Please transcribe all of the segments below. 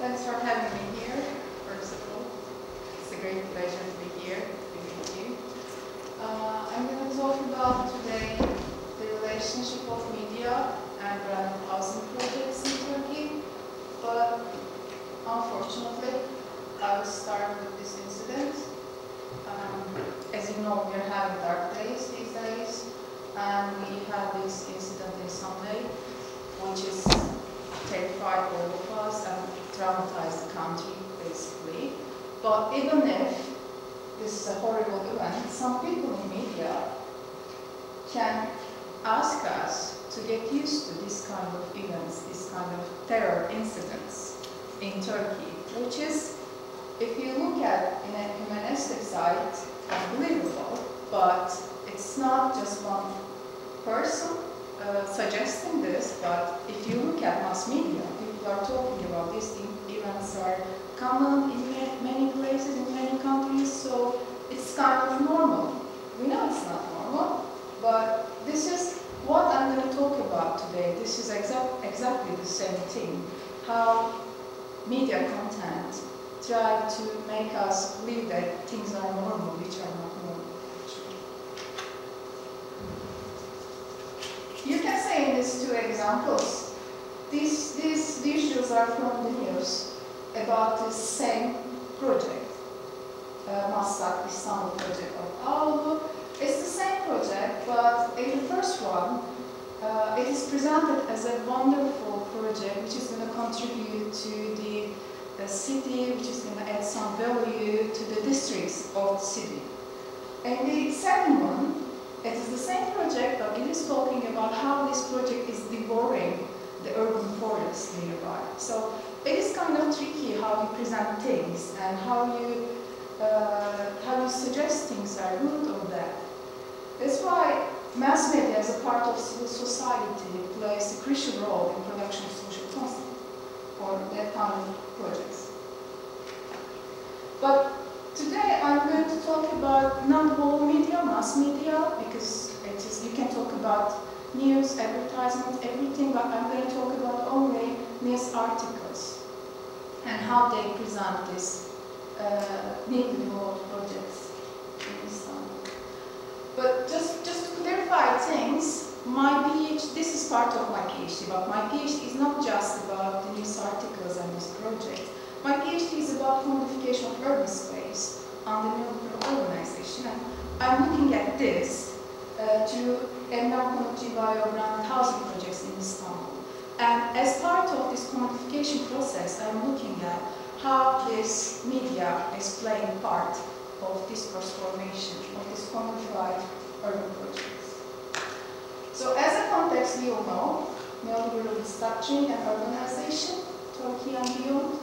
Thanks for having me here, first of all. It's a great pleasure to be here to be with you. Uh, I'm going to talk about today the relationship of media and brand housing projects in Turkey, but unfortunately, I will start with this incident. Um, as you know, we're having dark days these days, and we had this incident in Sunday, which is terrified all of us and the country, basically. But even if this is a horrible event, some people in media can ask us to get used to this kind of events, this kind of terror incidents in Turkey, which is, if you look at in a humanistic side, unbelievable, but it's not just one person uh, suggesting this, but if you look at mass media, people are talking about these are common in many places, in many countries, so it's kind of normal. We know it's not normal, but this is what I'm going to talk about today. This is exa exactly the same thing, how media content try to make us believe that things are normal, which are not normal. You can say in these two examples, these, these visuals are from the news about the same project, uh, Maslak Istanbul project of Ağaoğlu. It's the same project, but in the first one, uh, it is presented as a wonderful project which is going to contribute to the, the city, which is going to add some value to the districts of the city. And the second one, it is the same project, but it is talking about how this project is devouring the urban forest nearby. So it is kind of tricky how you present things and how you uh, how you suggest things are good or bad. That's why mass media as a part of civil society plays a crucial role in production of social consent for that kind of projects. But Today I'm going to talk about non-whole media, mass media, because it is, you can talk about news, advertisement, everything, but I'm going to talk about only news articles and how they present this uh, developed projects in Istanbul. But just, just to clarify things, my PhD, this is part of my PhD, but my PhD is not just about the news articles and this project. My PhD is about modification of urban space under neoliberal urbanization. And I'm looking at this uh, through Emlak Konutçu Bio housing projects in Istanbul. And as part of this commodification process, I'm looking at how this media is playing part of this transformation, of this commodified urban projects. So as a context, we all know neoliberal restructuring and urbanization, Turkey and beyond,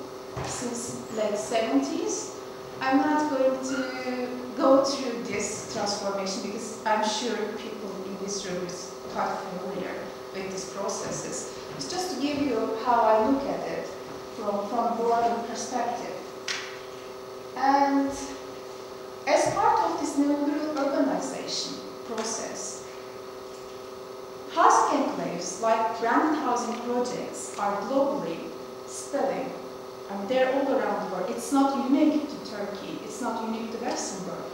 since late 70s. I'm not going to go through this transformation because I'm sure people in this room is quite familiar these processes. It's just to give you how I look at it from, from a broader perspective. And as part of this neoliberal urbanization process, housing enclaves like branded housing projects are globally spilling I mean, they're all around the world. It's not unique to Turkey. It's not unique to world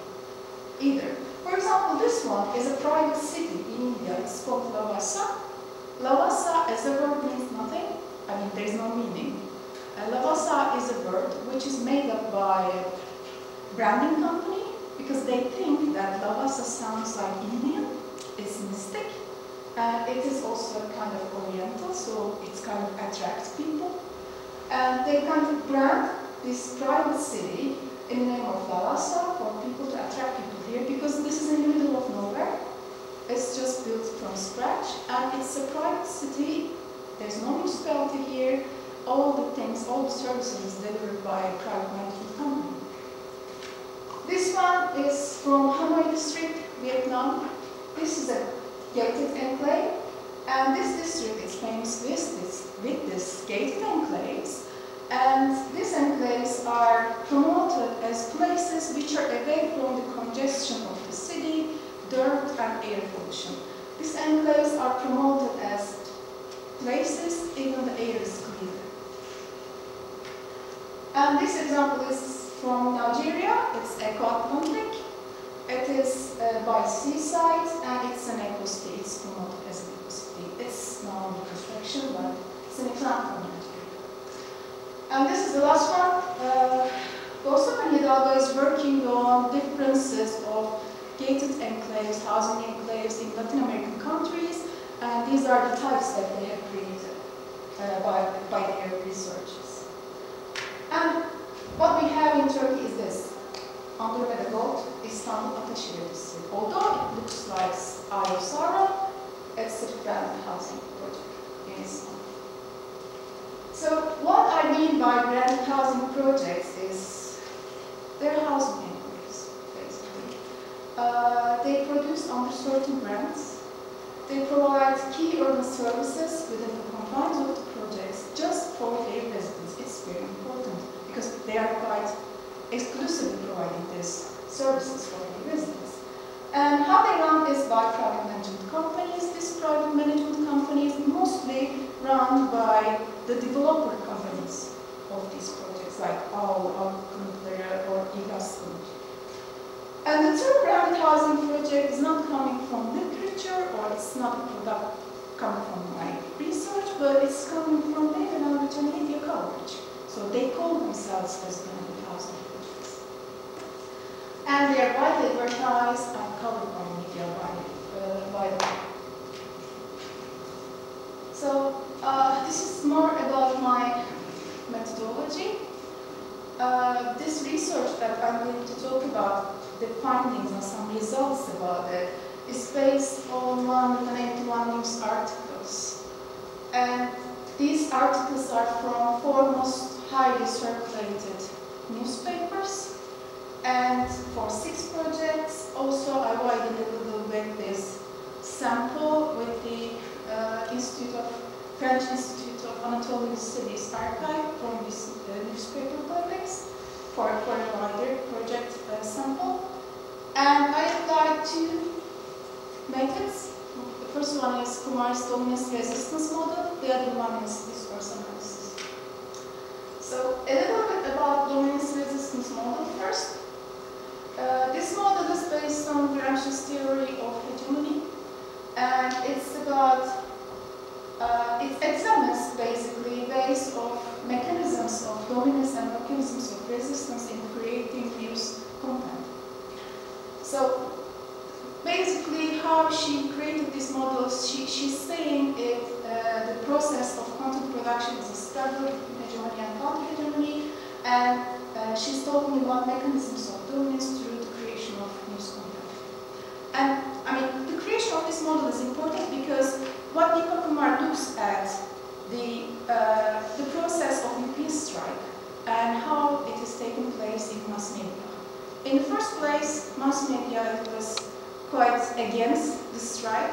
either. For example, this one is a private city in India. It's called Lavasa. Lavasa as a word means nothing. I mean, there's no meaning. Uh, Lavasa is a word which is made up by a branding company because they think that Lavasa sounds like Indian. It's mystic. And it is also kind of oriental, so it kind of attracts people. And they kind of brand this private city in the name of Lavasa for people to attract people here because this is in the middle of nowhere. It's just built from scratch and it's a private city. There's no municipality here. All the things, all the services delivered by a private management company. This one is from Hanoi district, Vietnam. This is a gated enclave and this district is famous with this, with this gated enclaves. And these enclaves are promoted as places which are away from the congestion of the city, dirt and air pollution. These enclaves are promoted as places even the air is clear. And this example is from Nigeria. It's a Eko Atlantic. It is uh, by seaside and it's an eco city. It's promoted as an eco city. It's not under construction, but it's an example of. And this is the last one. Uh, Gostam Hidalgo is working on differences of gated enclaves, housing enclaves in Latin American countries, and these are the types that they have created uh, by, by their researches. And what we have in Turkey is this. Andromeda Gold, Istanbul Ataşehir Although it looks like Eye of it's a branded housing project in Istanbul. So what I mean by branded housing projects is they're housing enclaves, basically. Uh, they produce under certain brands. They provide key urban services within the confines of the projects just for their residents. It's very important because they are quite exclusively providing these services for their residents. And how they run is by private management companies. These private management companies mostly run by the developer companies of these projects, like AO, Avrupa or İGASKONUT. And the term branded housing project is not coming from or it's not a product coming from my research, but it's coming from data knowledge and media coverage. So they call themselves as branded housing projects. And they are widely advertised and covered by media uh, widely. So uh, this is more about my methodology. Uh, this research that I'm going to talk about, the findings and some results about it, is based on 181 news articles. And these articles are from four most highly circulated newspapers. And for six projects, also I widened a little bit this sample with the uh, Institute of French Institute of Anatolian Studies archive from this uh, newspaper clippings for, for a wider project uh, sample. And I applied two methods. The first one is Kumar's dominance resistance model, the other one is discourse analysis. So a little bit about dominance resistance model first. Uh, this model is based on Gramsci's theory of hegemony, and it's about uh, it examines basically ways of mechanisms of dominance and mechanisms of resistance in creating news content. So basically how she created these models, she, she's saying it, uh, the process of content production is a struggle between hegemony and counter-hegemony, and uh, she's talking about mechanisms of dominance through the creation of news content. And I mean, the creation of this model is important because what Deepa Kumar looks at the, uh, the process of UPS strike and how it is taking place in mass media. In the first place, mass media was quite against the strike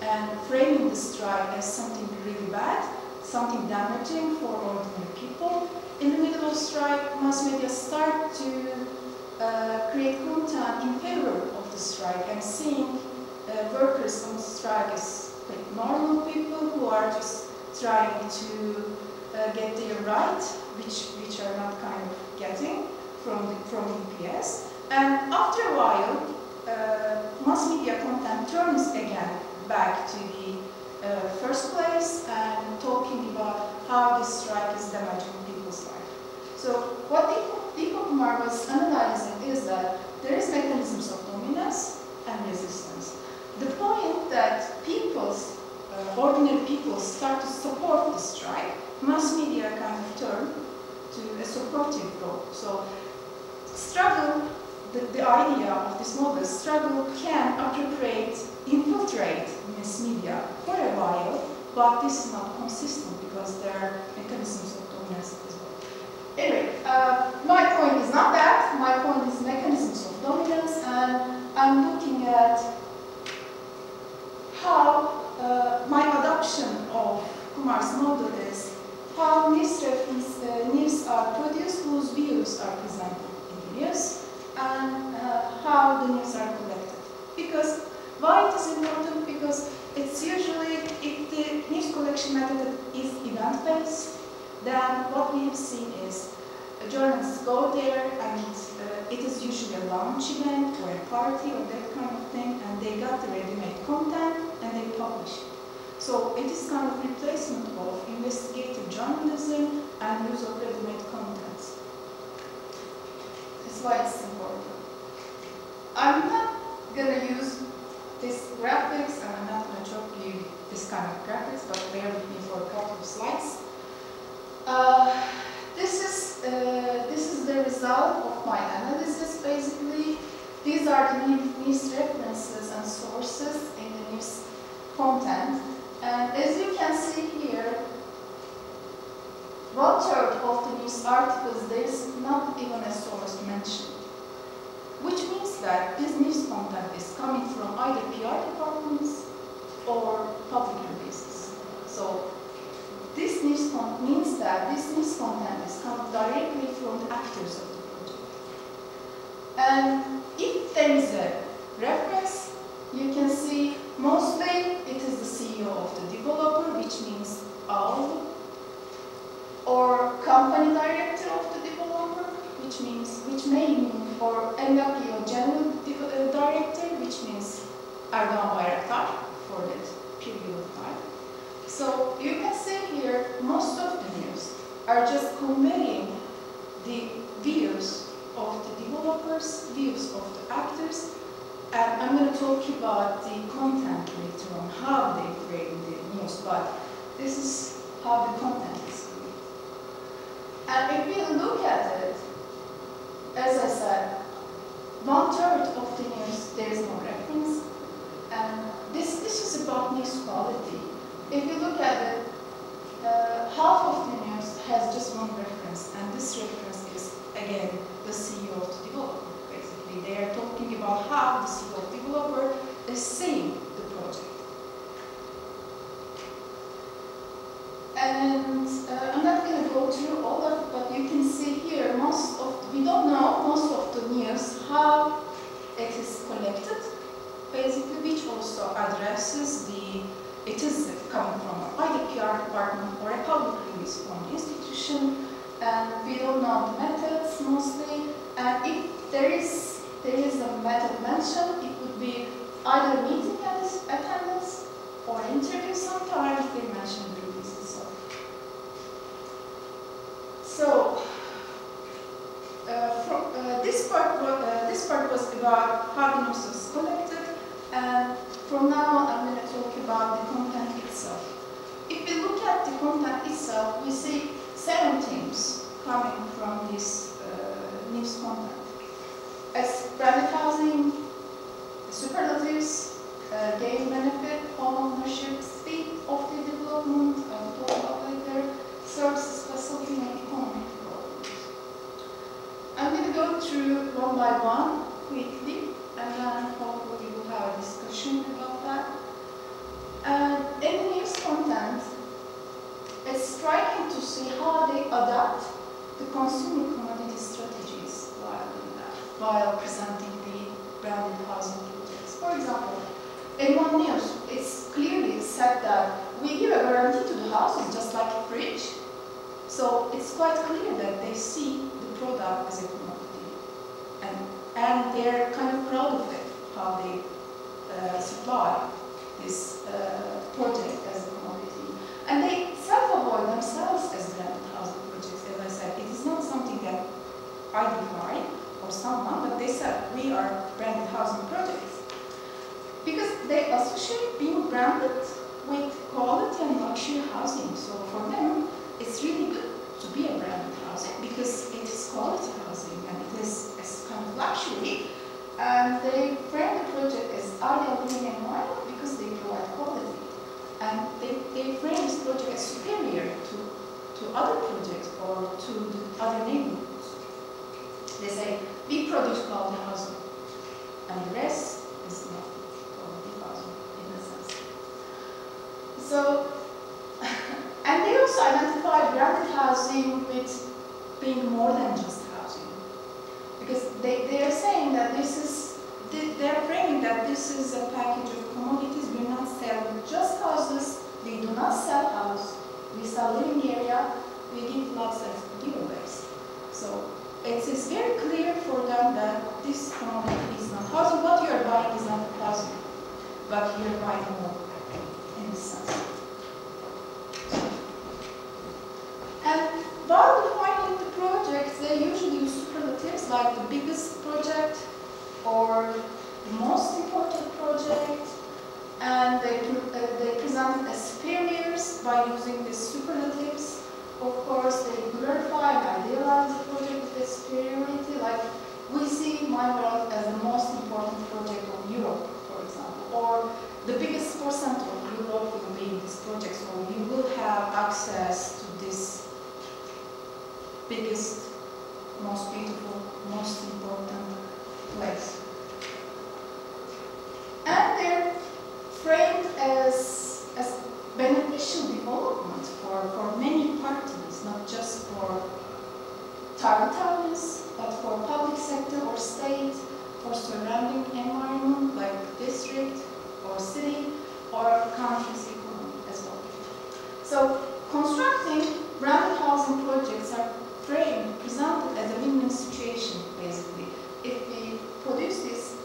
and framing the strike as something really bad, something damaging for ordinary people. In the middle of strike, mass media start to uh, create content in favor of the strike and seeing uh, workers on strike as like normal people who are just trying to uh, get their right, which, which are not kind of getting from, the, from UPS. And after a while, mass media content turns again back to the uh, first place and talking about how this strike is damaging people's life. So what Deepa Kumar was analyzing is that there is mechanisms of dominance and resistance. The point that people's, uh, ordinary people start to support the strike, mass media kind of turn to a supportive role. So struggle, the, the idea of this model, struggle can appropriate, infiltrate mass media for a while, but this is not consistent because there are mechanisms of dominance as well. Anyway, uh, my point is not that, my point is mechanisms of dominance, and I'm looking at how uh, my adoption of Kumar's model is how news, uh, news are produced, whose views are presented in the news, and uh, how the news are collected. Because why it is important? Because it's usually, if the news collection method is event-based, then what we have seen is journalists go there and uh, it is usually a launch event or a party or that kind of thing and they got the ready-made content and they publish it. So it is kind of replacement of investigative journalism and use of ready-made contents. That's why it's important. I'm not gonna use this graphics and I'm not gonna show you this kind of graphics, but bear with me for a couple of slides. Uh, this is uh, this is the result of my analysis. Basically, these are the news references and sources in the news content. And as you can see here, one third of the news articles there is not even a source mentioned, which means that this news content is coming from either PR departments or public releases. So this news means that this news content is coming directly from the actors of the project. And if there is a reference, you can see mostly it is the CEO of the developer, which means all, or company director of the developer, which means, which may mean, or MWP or general uh, director, which means Erdogan Bayraktar for that period of time. So you can see here, most of the news are the views of the developers, views of the actors, and I'm going to talk about the content later on, how they frame the news, but this is how the content is And if we look at it, as I said, one third of the news, there is no reference. And this, this is about news quality. If you look at it, uh, half of the news has just one reference, and this reference is, again, the CEO of the developer. Basically, they are talking about how the CEO of the developer is seeing the project. And uh, I'm not going to go through all of it, but you can see here, most of, we don't know most of the news, how it is collected, basically, which also addresses the it is coming from either PR department or a public release from the institution, and we don't know the methods mostly. And if there is there is a method mentioned, it would be either meeting attendance or interview. Sometimes they mention the release itself. So. Uh, from, uh, this part, uh, this part was about how the news was collected, and from now on, I'm going to talk about the content itself. If we look at the content itself, we see seven themes coming from this uh, news content. As branded housing, superlatives, uh, gain benefit, home ownership, speed of the development, I will talk about later, services, facility, and economic development. I'm going to go through one by one quickly and then hopefully we'll have a discussion about that. And in the news content, it's striking to see how they adapt the consumer commodity strategies while doing that, while presenting the branded housing projects. For example, in one news, it's clearly said that we give a guarantee to the houses just like a fridge. So it's quite clear that they see the product as a commodity. And and they're kind of proud of it, how they uh, supply this uh, project as a commodity. And they themselves as branded housing projects, as I said. It is not something that I define or someone, but they said we are branded housing projects. Because they associate being branded with quality and luxury housing. So for them, it's really good to be a branded housing because it is quality housing and it is kind of luxury. And they frame the project as ideal living environment because they provide quality. And they, they frame this project as superior to, to other projects or to the other neighborhoods. They say, we produce quality housing, and the rest is not quality housing in a sense. So, and they also identify branded housing with being more than just because they, they are saying that this is, they are framing that this is a package of commodities. We're not selling just houses. We do not sell house. We sell living area. We give lots of giveaways. So it is very clear for them that this project is not housing. What you are buying is not housing, but you are buying more in this sense. And while defining the projects, they usually use superlatives like the biggest project or the most important project, and they, uh, they present it as failures by using these superlatives. Of course, they glorify and idealize the project with its superiority, like we see My World as the most important project of Europe, for example, or the biggest percent of Europe will be in this project, so you will have access to this biggest, most beautiful, most important place. And they're framed as, as beneficial development for, for many parties, not just for target audience, but for public sector or state, for surrounding environment like district or city or country's economy as well. So constructing branded housing projects are framed, presented as a win-win situation, basically. If we produce these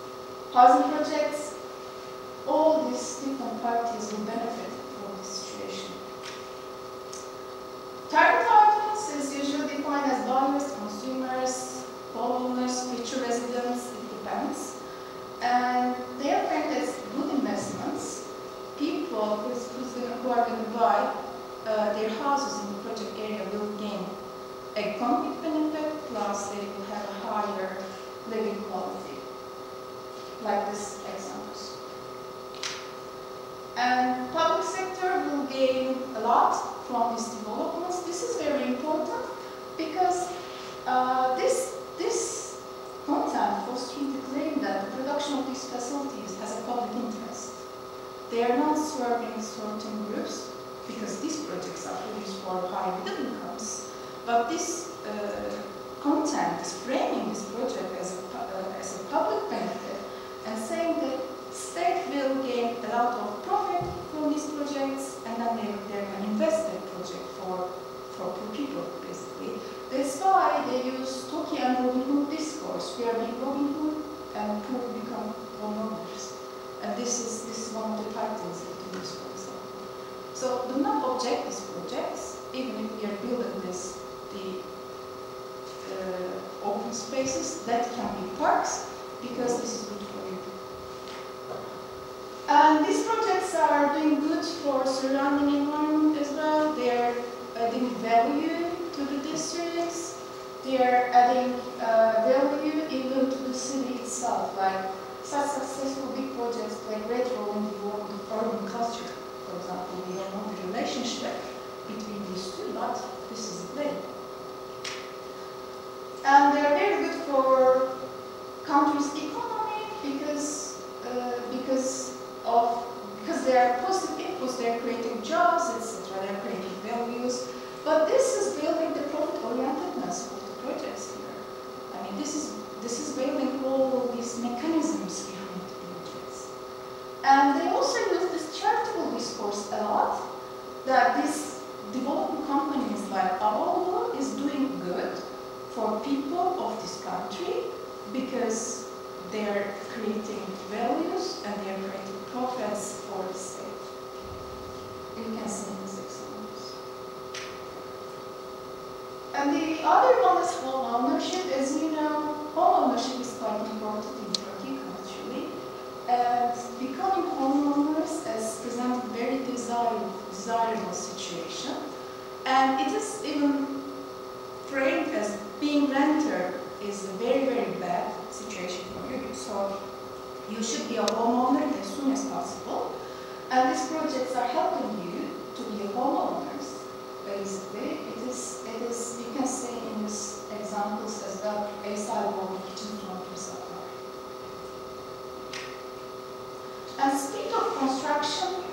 housing projects, all these different parties will benefit from this situation. Target audience is usually defined as buyers, consumers, homeowners, future residents, it depends. And they are framed as good investments. People who's, who's gonna, who are going to buy uh, their houses in the project area will gain economic benefit, plus they will have a higher living quality, like this examples. And public sector will gain a lot from these developments. This is very important because uh, this, this content fostering the claim that the production of these facilities has a public interest. They are not serving certain groups because these projects are produced for high middle incomes. But this uh, is framing this project as a, uh, as a public benefit and saying that state will gain a lot of profit from these projects and then they, they can invest in project for, for poor people, basically. That's why they use Toki and Robin Hood discourse, big Robin Hood and poor become homeowners. And this is, this is one of the titles of the news, for example. So do not object these projects, even if we are building this, the uh, open spaces, that can be parks, because this is good for you. And these projects are doing good for surrounding environment as well. They are adding value to the districts. They are adding uh, value even to the city itself. Like such successful big projects play a great role in the urban culture. For example, we don't know the relationship between these two, but this is play. And they are very good for countries' economy because uh, because of because they are positive inputs, they are creating jobs, etc. They are creating values. But this is building the profit orientedness of the projects here. I mean, this is this is building all these mechanisms behind the projects. And they also use this charitable discourse a lot. That this development companies like Ağaoğlu is doing good for people of this country because they are creating values and they are creating profits for the state. You can see these examples. And the other one is home ownership. As you know, home ownership is quite important in Turkey culturally. And becoming homeowners is presented very desirable situation. And it is even framed as being renter is a very, very bad situation for you. So you should be a homeowner as soon as possible. And these projects are helping you to be a homeowners, basically. It is, it is, you can see in these examples as well, a sidewalk kitchen front supply. And speed of construction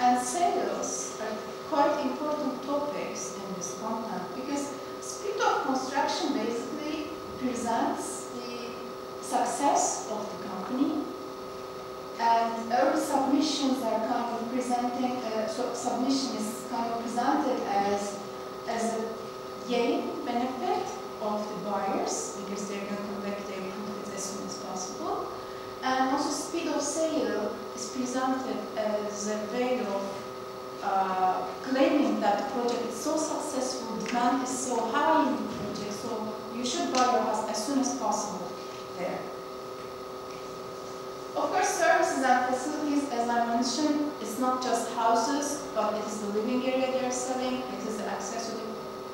and sales are quite important topics in this content because speed of construction basically presents the success of the company and early submissions are kind of presenting, uh, so submission is kind of presented as, as a gain benefit of the buyers because they're going to collect their profits as soon as possible. And also speed of sale is presented as a way of uh, claiming that the project is so successful, demand is so high in the project, so you should buy your house as soon as possible there. Of course, and facilities, as I mentioned, it's not just houses, but it is the living area they are selling, it is the access to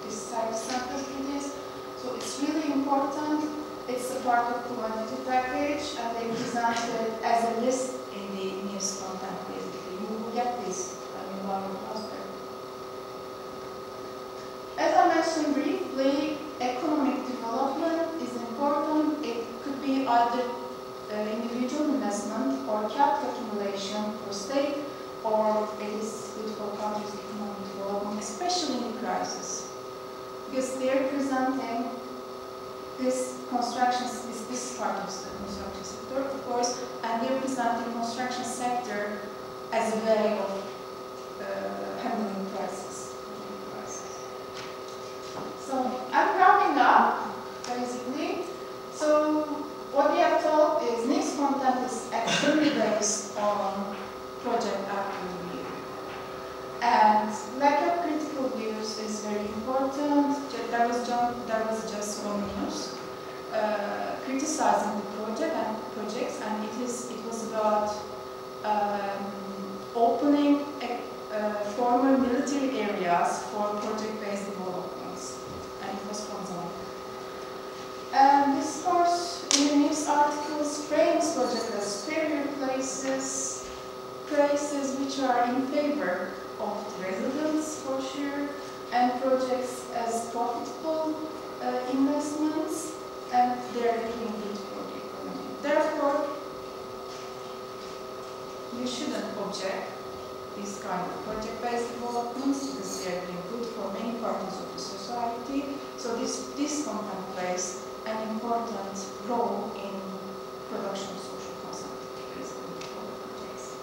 this service facilities. So it's really important. It's a part of the quantity package, and they present it as a list in the news content, basically. You will get this when you buy your. As I mentioned briefly, economic development is important. It could be either individual investment or capital accumulation for state, or it is good for countries' economic development, especially in crisis. Because they're presenting this construction, this, this part of the construction sector, of course, and they're presenting construction sector as a way of uh, handling crisis. crisis. So I'm rounding up, basically. So what we have told is news content is actually based on project after review. And lack of critical views is very important. Ju- There was, John, there was just one news uh, criticizing the project and projects, and it is it was about um, opening a, uh, former military areas for project-based developments, and it was from Zone. And this course in the news articles frames project as superior places, places which are in favor of the residents for sure, and projects as profitable uh, investments, and they're looking good for the economy. Therefore, you shouldn't object these kind of project-based developments because they are doing good for many parts of the society. So this, this content plays an important role in production of social consent projects.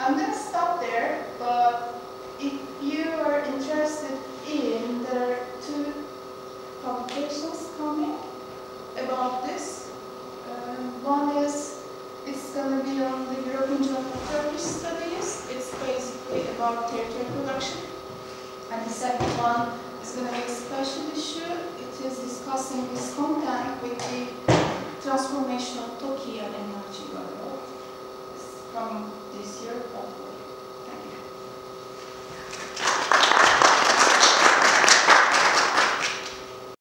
I'm going to stop there, but if you are interested in, there are two publications coming about this. Um, one is it's going to be on the European Journal of Turkish Studies. It's basically about territory production. And the second one is going to be a special issue. It is discussing this content with the transformation of Tokyo energy. It's coming this year.